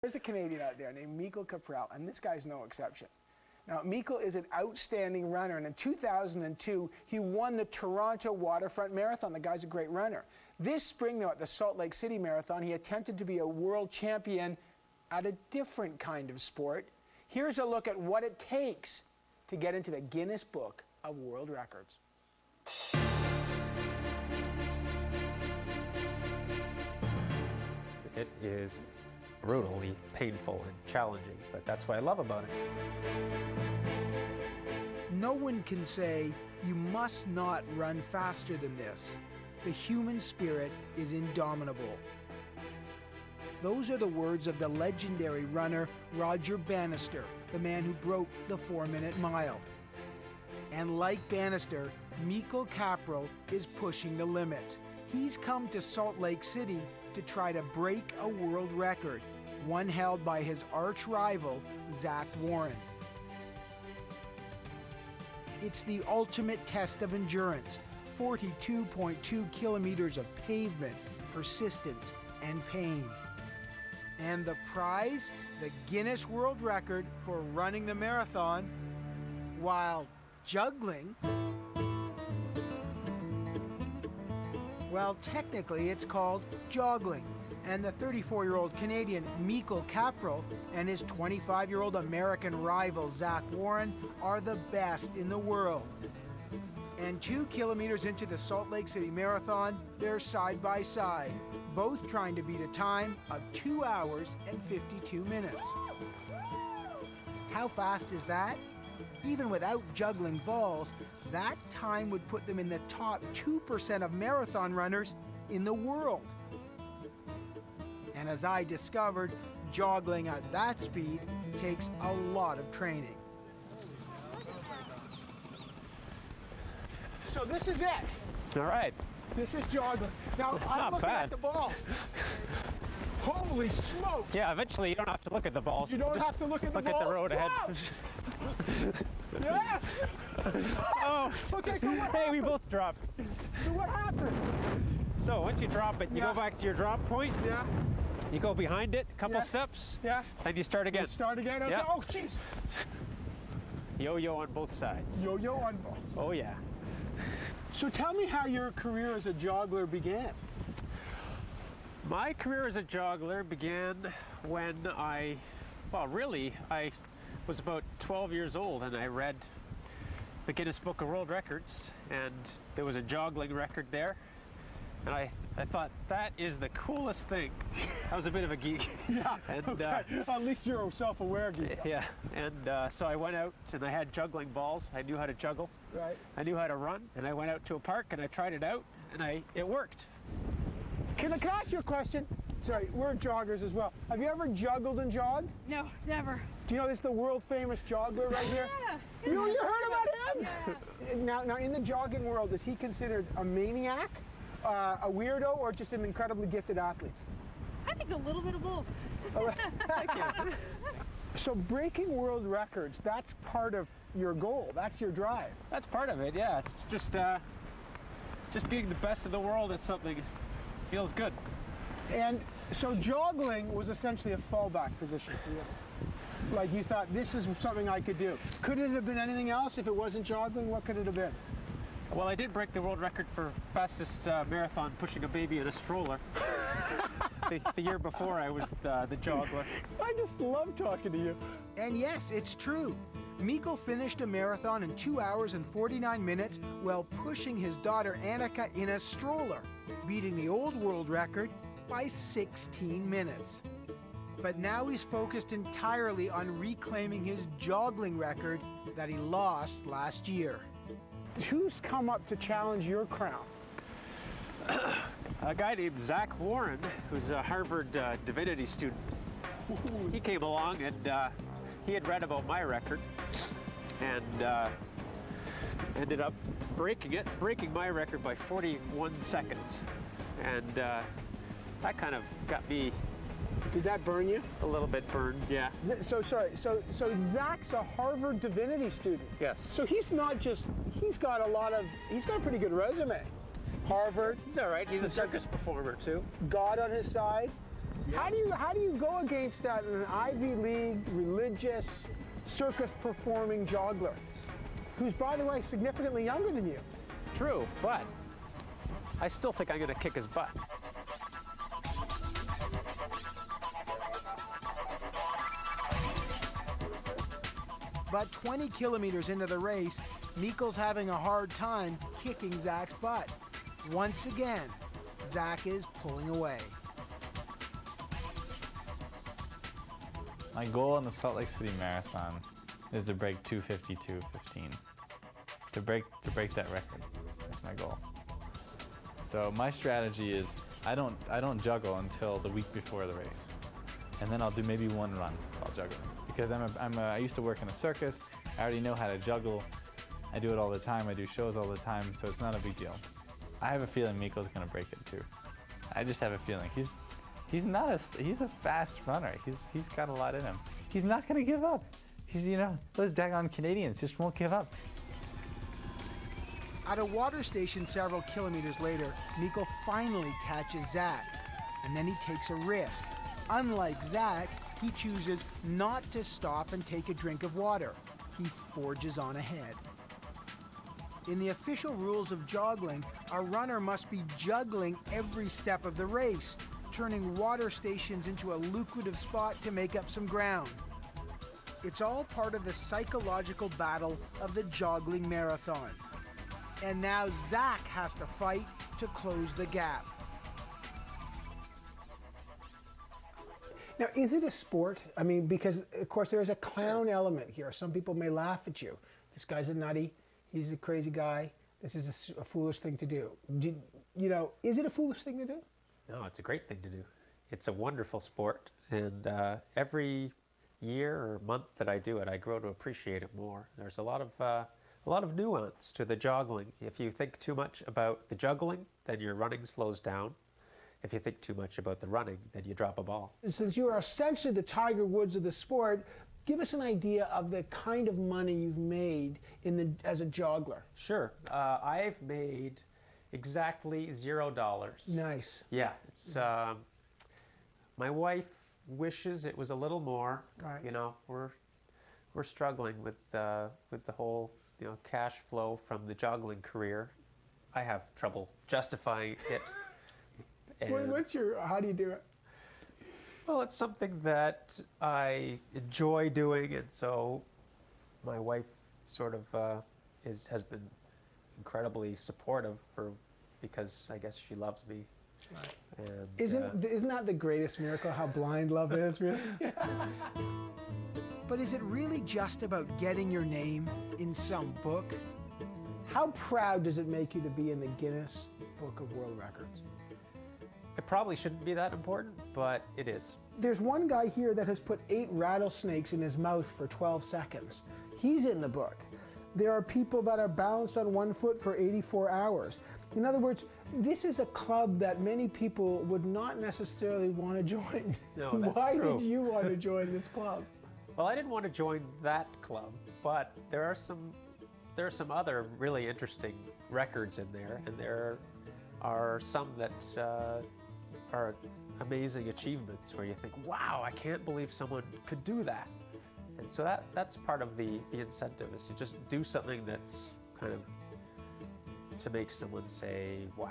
There's a Canadian out there named Michael Kapral, and this guy's no exception. Now, Michael is an outstanding runner, and in 2002, he won the Toronto Waterfront Marathon. The guy's a great runner. This spring, though, at the Salt Lake City Marathon, he attempted to be a world champion at a different kind of sport. Here's a look at what it takes to get into the Guinness Book of World Records. It is brutally painful and challenging, but that's what I love about it. No one can say, you must not run faster than this. The human spirit is indomitable. Those are the words of the legendary runner Roger Bannister, the man who broke the four minute mile. And like Bannister, Michael Kapral is pushing the limits. He's come to Salt Lake City to try to break a world record, one held by his arch rival, Zach Warren. It's the ultimate test of endurance 42.2 kilometers of pavement, persistence, and pain. And the prize? The Guinness World Record for running the marathon while juggling. Well, technically, it's called joggling. And the 34 year old Canadian Michael Kapral and his 25 year old American rival Zach Warren are the best in the world. And two kilometers into the Salt Lake City Marathon, they're side by side, both trying to beat a time of 2 hours and 52 minutes. How fast is that? Even without juggling balls, that time would put them in the top 2% of marathon runners in the world. And as I discovered, joggling at that speed takes a lot of training. So this is it. All right. This is joggling. Now I'm looking bad. at the ball. Holy smoke! Yeah, eventually you don't have to look at the balls. You don't Just have to look at the look at the road ahead. Yes. oh, Okay, so what hey, we both dropped. So what happens? So once you drop it, you Yeah. go back to your drop point. Yeah. You go behind it, a couple Yeah. steps, Yeah. and you start again. Start again. Okay. Yeah. Oh, jeez. Yo-yo on both sides. Yo-yo on both. Oh yeah. So tell me how your career as a joggler began. My career as a joggler began when I, well, really, I was about 12 years old and I read the Guinness Book of World Records and there was a joggling record there. And I, I thought, that is the coolest thing. I was a bit of a geek. Yeah. And, uh, At least you're a self-aware geek. Yeah, and uh, so I went out and I had juggling balls. I knew how to juggle. Right. I knew how to run, and I went out to a park and I tried it out, and I it worked. Can I, can I ask you a question? Sorry, we're joggers as well. Have you ever juggled and jogged? No, never. Do you know this is the world famous joggler right here? Yeah. You, you heard about him? Now, now, in the jogging world, is he considered a maniac, uh, a weirdo, or just an incredibly gifted athlete? I think a little bit of both. Thank you. So breaking world records, that's part of your goal. That's your drive. That's part of it. Yeah, it's just uh, just being the best in the world is something that feels good. And so joggling was essentially a fallback position for you. Like you thought, this is something I could do. Could it have been anything else if it wasn't joggling? What could it have been? Well, I did break the world record for fastest uh, marathon pushing a baby in a stroller. the, the year before, I was uh, the joggler. I just love talking to you. And yes, it's true. Michal finished a marathon in 2 hours and 49 minutes while pushing his daughter Annika in a stroller, beating the old world record by 16 minutes. But now he's focused entirely on reclaiming his joggling record that he lost last year. Who's come up to challenge your crown? A guy named Zach Warren, who's a Harvard uh, divinity student. He came along and uh, he had read about my record and uh, ended up breaking it, breaking my record by 41 seconds. And uh, that kind of got me Did that burn you? a little bit burned. Yeah. So sorry. So so Zach's a Harvard divinity student. Yes. So he's not just he's got a lot of he's got a pretty good resume. Harvard, He's all right. He's a circus performer too. God on his side. How do you how do you go against that an Ivy League religious circus performing joggler, who's by the way significantly younger than you? True, but I still think I'm going to kick his butt. But 20 kilometers into the race, Michal's having a hard time kicking Zach's butt. Once again, Zach is pulling away. My goal in the Salt Lake City Marathon is to break 252.15. To break to break that record. That's my goal. So my strategy is I don't I don't juggle until the week before the race, and then I'll do maybe one run while juggling because I'm a, I'm a, I used to work in a circus. I already know how to juggle. I do it all the time. I do shows all the time, so it's not a big deal. I have a feeling Miko's gonna break it too. I just have a feeling he's he's not a he's a fast runner. He's he's got a lot in him. He's not gonna give up. He's you know those daggone Canadians just won't give up. At a water station several kilometers later, Michal finally catches Zach, and then he takes a risk. Unlike Zach, he chooses not to stop and take a drink of water. He forges on ahead. In the official rules of joggling, a runner must be juggling every step of the race, turning water stations into a lucrative spot to make up some ground. It's all part of the psychological battle of the joggling marathon. And now Zach has to fight to close the gap. Now, is it a sport? I mean, because of course there is a clown element here. Some people may laugh at you. This guy's a nutty. He's a crazy guy. This is a foolish thing to do. do. You know, is it a foolish thing to do? No, it's a great thing to do. It's a wonderful sport, and uh, every year or month that I do it, I grow to appreciate it more. There's a lot of uh, a lot of nuance to the joggling. If you think too much about the juggling, then your running slows down. If you think too much about the running, then you drop a ball. Since you are essentially the Tiger Woods of the sport, give us an idea of the kind of money you've made in the as a joggler. Sure, uh, I've made exactly zero dollars. Nice. Yeah, it's um, my wife wishes it was a little more. Right. You know, we're we're struggling with uh, with the whole you know cash flow from the juggling career. I have trouble justifying it. And- what's your? How do you do it? well, it's something that I enjoy doing, and so my wife sort of uh, is has been incredibly supportive for because I guess she loves me. And, Isn't uh, isn't that the greatest miracle? How blind love is, really. but is it really just about getting your name in some book? How proud does it make you to be in the Guinness Book of World Records? It probably shouldn't be that important, but it is. There's one guy here that has put eight rattlesnakes in his mouth for 12 seconds. He's in the book. There are people that are balanced on one foot for 84 hours. In other words, this is a club that many people would not necessarily want to join. No, that's Why true. did you want to join this club? Well, I didn't want to join that club, but there are some there are some other really interesting records in there, and there are some that uh, are amazing achievements where you think, "Wow, I can't believe someone could do that." So that that's part of the the incentive is to just do something that's kind of to make someone say, "Wow."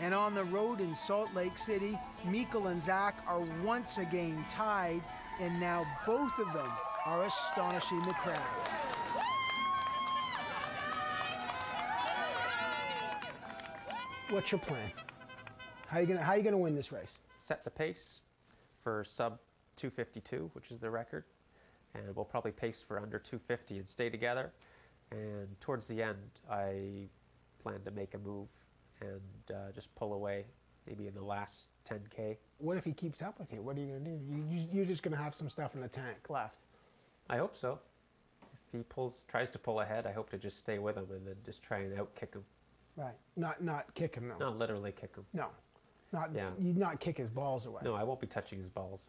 And on the road in Salt Lake City, Michal and Zach are once again tied, and now both of them are astonishing the crowd. What's your plan? How you gonna How you gonna win this race? set the pace for sub 252, which is the record, and we'll probably pace for under 250 and stay together. And towards the end, I plan to make a move and uh, just pull away, maybe in the last 10k. What if he keeps up with you? What are you gonna do? You, you, you're just gonna have some stuff in the tank left. I hope so. If he pulls, tries to pull ahead, I hope to just stay with him and then just try and outkick him. Right. Not not kick him though. Not literally kick him. No. Not Yeah. you not kick his balls away. No, I won't be touching his balls.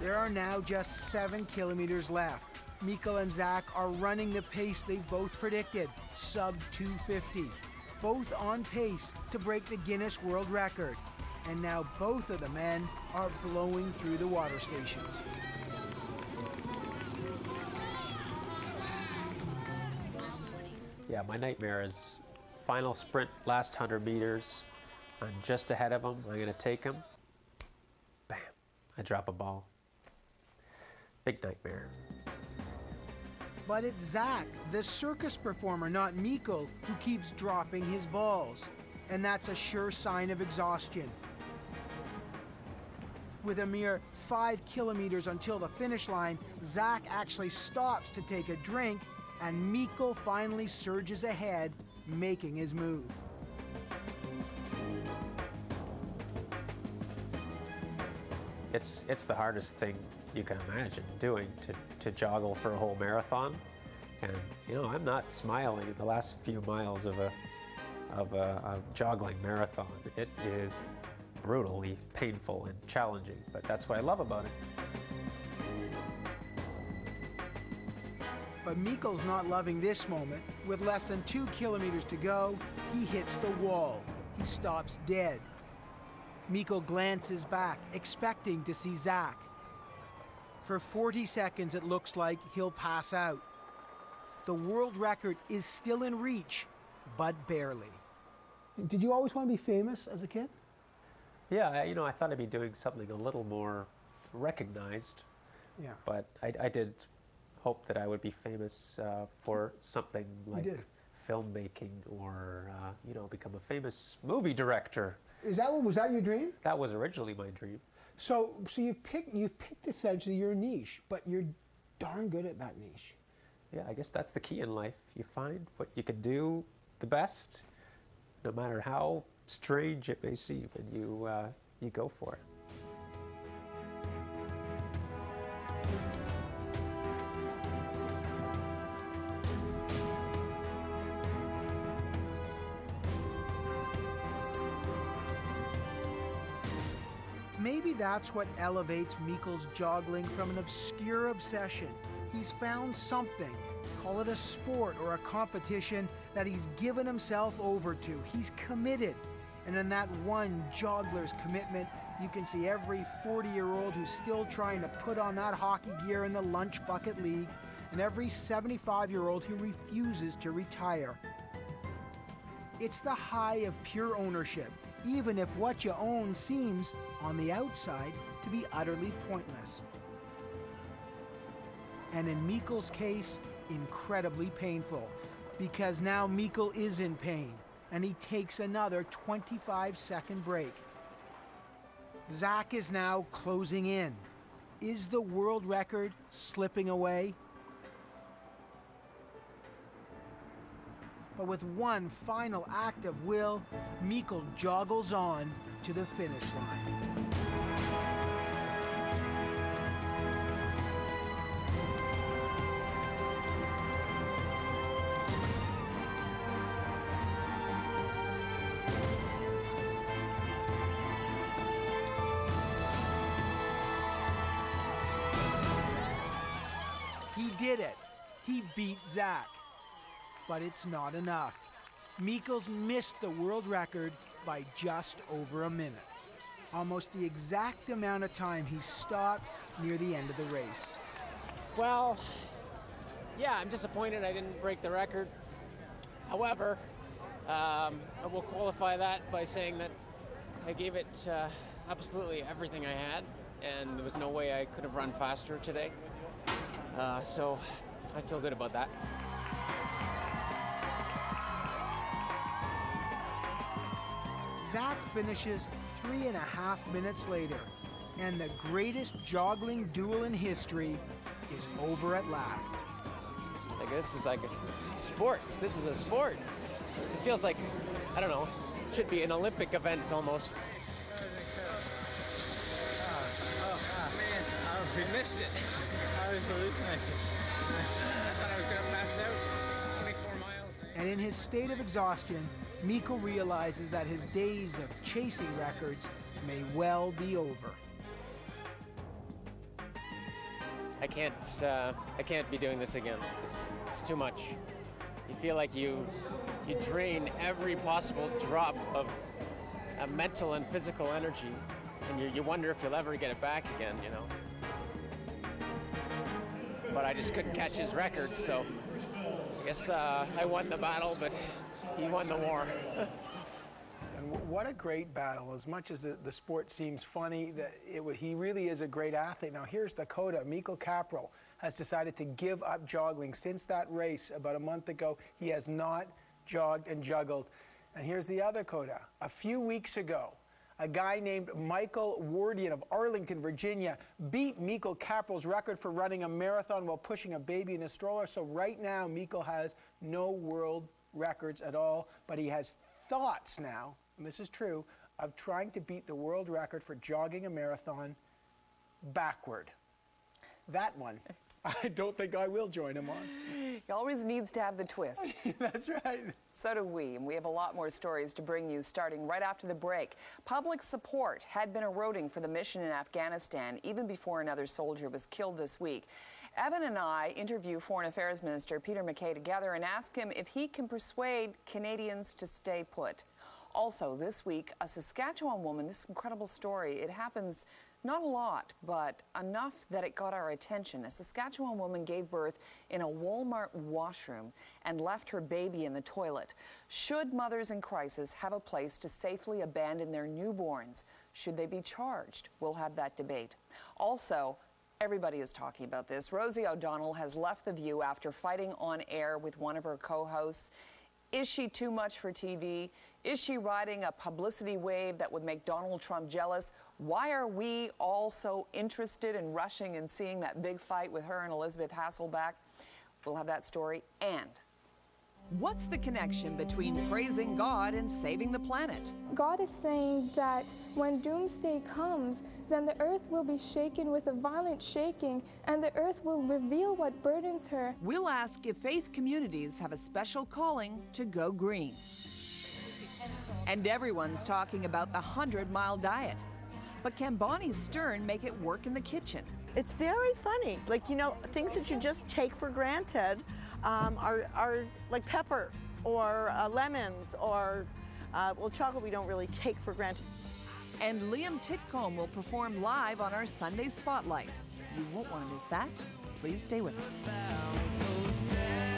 There are now just seven kilometers left. Michal and Zach are running the pace they both predicted, sub 250. Both on pace to break the Guinness World Record. And now both of the men are blowing through the water stations. Yeah, my nightmare is final sprint, last 100 meters. I'm just ahead of him. I'm going to take him. Bam. I drop a ball. Big nightmare. But it's Zach, the circus performer, not Miko, who keeps dropping his balls. And that's a sure sign of exhaustion. With a mere five kilometers until the finish line, Zach actually stops to take a drink, and Miko finally surges ahead, making his move. It's, it's the hardest thing you can imagine doing to, to joggle for a whole marathon. And, you know, I'm not smiling in the last few miles of a, of a, a joggling marathon. It is brutally painful and challenging, but that's what I love about it. But Michal's not loving this moment. With less than two kilometers to go, he hits the wall. He stops dead. Michal glances back, expecting to see Zach. For 40 seconds, it looks like he'll pass out. The world record is still in reach, but barely. Did you always want to be famous as a kid? Yeah, you know, I thought I'd be doing something a little more recognized, Yeah. but I, I did hope that I would be famous uh, for something like filmmaking or, uh, you know, become a famous movie director. Is that what was that your dream? That was originally my dream. So, so you've picked you've picked essentially your niche, but you're darn good at that niche. Yeah, I guess that's the key in life. You find what you can do the best, no matter how strange it may seem, and you, uh, you go for it. Maybe that's what elevates Michal's joggling from an obscure obsession. He's found something, call it a sport or a competition, that he's given himself over to. He's committed. And in that one joggler's commitment, you can see every 40 year old who's still trying to put on that hockey gear in the lunch bucket league, and every 75 year old who refuses to retire. It's the high of pure ownership, even if what you own seems, on the outside, to be utterly pointless. And in Michal's case, incredibly painful, because now Michal is in pain, and he takes another 25 second break. Zach is now closing in. Is the world record slipping away? But with one final act of will, Michal joggles on to the finish line. He did it. He beat Zach. But it's not enough. Michal's missed the world record by just over a minute. Almost the exact amount of time he stopped near the end of the race. Well, yeah, I'm disappointed I didn't break the record. However, um, I will qualify that by saying that I gave it uh, absolutely everything I had, and there was no way I could have run faster today. Uh, so I feel good about that. Zach finishes three and a half minutes later, and the greatest joggling duel in history is over at last. Like this is like sports. This is a sport. It feels like I don't know. Should be an Olympic event almost. Man, I we missed it. I was hallucinating. I thought I was gonna pass out. 24 miles. And in his state of exhaustion, Michal realizes that his days of chasing records may well be over. I can't, uh, I can't be doing this again. It's, it's too much. You feel like you, you drain every possible drop of uh, mental and physical energy, and you, you wonder if you'll ever get it back again, you know. But I just couldn't catch his record, so I guess uh, I won the battle, but he won the war. And what a great battle. As much as the, the sport seems funny, that it, he really is a great athlete. Now, here's the coda. Michal Kapral has decided to give up joggling. Since that race about a month ago, he has not jogged and juggled. And here's the other coda. A few weeks ago, a guy named Michael Wardian of Arlington, Virginia, beat Michal Kapral's record for running a marathon while pushing a baby in a stroller. So right now, Michal has no world records at all, but he has thoughts now, and this is true, of trying to beat the world record for jogging a marathon backward. That one, I don't think I will join him on. He always needs to have the twist. That's right. So do we, and we have a lot more stories to bring you starting right after the break. Public support had been eroding for the mission in Afghanistan even before another soldier was killed this week. Evan and I interview Foreign Affairs Minister Peter MacKay together and ask him if he can persuade Canadians to stay put. Also, this week, a Saskatchewan woman, this incredible story, it happens not a lot, but enough that it got our attention. A Saskatchewan woman gave birth in a Walmart washroom and left her baby in the toilet. Should mothers in crisis have a place to safely abandon their newborns? Should they be charged? We'll have that debate. Also, Everybody is talking about this. Rosie O'Donnell has left The View after fighting on air with one of her co hosts. Is she too much for TV? Is she riding a publicity wave that would make Donald Trump jealous? Why are we all so interested in rushing and seeing that big fight with her and Elisabeth Hasselbeck? We'll have that story. And what's the connection between praising God and saving the planet? God is saying that when doomsday comes, then the earth will be shaken with a violent shaking, and the earth will reveal what burdens her. We'll ask if faith communities have a special calling to go green. And everyone's talking about the 100 mile diet. But can Bonnie Stern make it work in the kitchen? It's very funny. Like, you know, things that you just take for granted um, are, are like pepper or uh, lemons or, uh, well, chocolate we don't really take for granted. And Liam Titcomb will perform live on our Sunday Spotlight. You won't want to miss that. Please stay with us.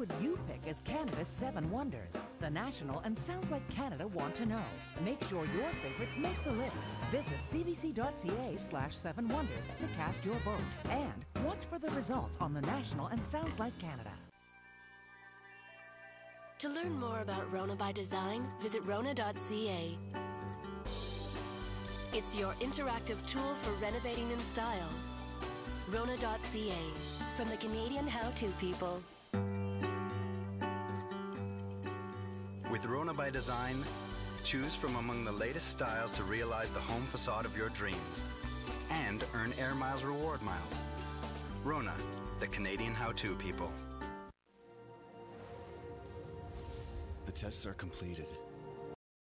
Would you pick as Canada's Seven Wonders? The National and Sounds Like Canada want to know. Make sure your favorites make the list. Visit cbc.ca slash seven wonders to cast your vote. And watch for the results on the National and Sounds Like Canada. To learn more about Rona by Design, visit rona.ca. It's your interactive tool for renovating in style. Rona.ca from the Canadian How To people. With Rona by Design, choose from among the latest styles to realize the home facade of your dreams and earn Air Miles reward miles. Rona, the Canadian How To people. The tests are completed.